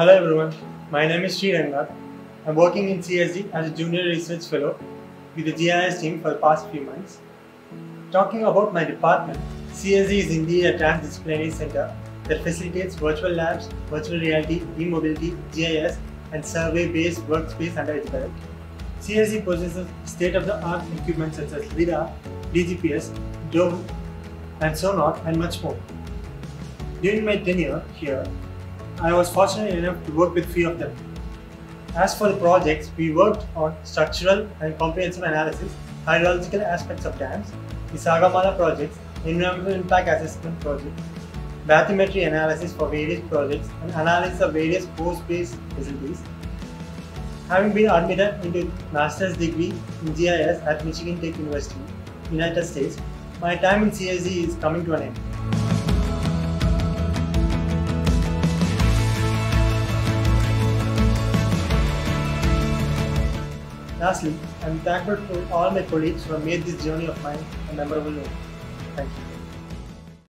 Hello everyone, my name is Sri Renganath. I'm working in CSD as a junior research fellow with the GIS team for the past few months. Talking about my department, CSD is indeed a transdisciplinary center that facilitates virtual labs, virtual reality, e-mobility, GIS, and survey-based workspace under its belt. CSD possesses state-of-the-art equipment such as LiDAR, DGPS, drone, and sonar, and much more. During my tenure here, I was fortunate enough to work with few of them. As for the projects, we worked on structural and comprehensive analysis, hydrological aspects of dams, the Sagarmala projects, environmental impact assessment projects, bathymetry analysis for various projects, and analysis of various coast-based facilities. Having been admitted into master's degree in GIS at Michigan Tech University, United States, my time in CSD is coming to an end. Lastly, I am thankful to all my colleagues who have made this journey of mine a memorable one. Thank you.